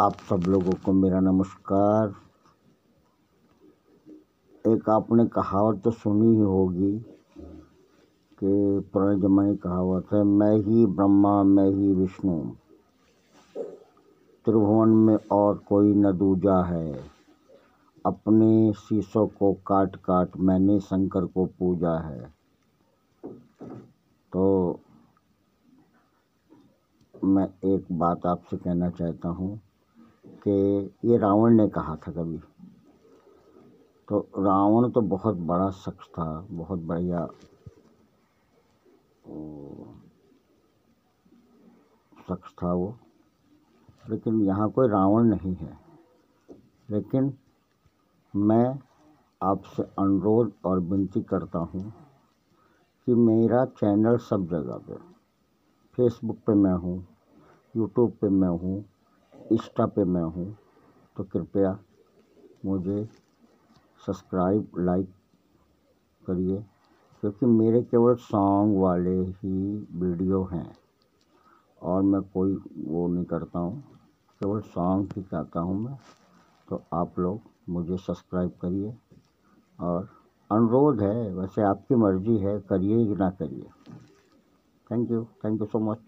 आप सब लोगों को मेरा नमस्कार। एक आपने कहावत तो सुनी ही होगी कि पुराने जमाने की कहावत है, मैं ही ब्रह्मा, मैं ही विष्णु। त्रिभुवन में और कोई न दूजा है। अपने शीशों को काट काट मैंने शंकर को पूजा है। तो मैं एक बात आपसे कहना चाहता हूँ कि ये रावण ने कहा था कभी। तो रावण तो बहुत बड़ा शख्स था, बहुत बढ़िया शख्स था वो। लेकिन यहाँ कोई रावण नहीं है। लेकिन मैं आपसे अनुरोध और विनती करता हूँ कि मेरा चैनल सब जगह पे फेसबुक पे मैं हूँ यूट्यूब पे मैं हूँ इंस्टा पे मैं हूँ तो कृपया मुझे सब्सक्राइब, लाइक करिए, क्योंकि मेरे केवल सॉन्ग वाले ही वीडियो हैं और मैं कोई वो नहीं करता हूँ। केवल सॉन्ग ही गाता हूँ मैं तो आप लोग मुझे सब्सक्राइब करिए और अनुरोध है, वैसे आपकी मर्ज़ी है, करिए कि ना करिए। Thank you thank you so much